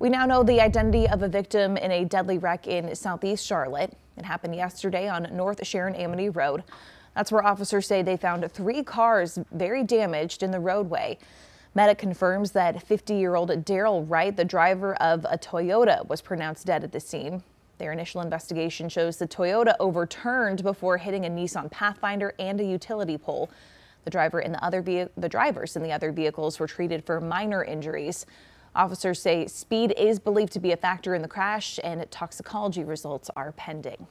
We now know the identity of a victim in a deadly wreck in southeast Charlotte. It happened yesterday on North Sharon Amity Road. That's where officers say they found three cars very damaged in the roadway. Medic confirms that 50 year old Daryl Wright, the driver of a Toyota, was pronounced dead at the scene. Their initial investigation shows the Toyota overturned before hitting a Nissan Pathfinder and a utility pole. The driver and the other the drivers in the other vehicles were treated for minor injuries. Officers say speed is believed to be a factor in the crash and toxicology results are pending.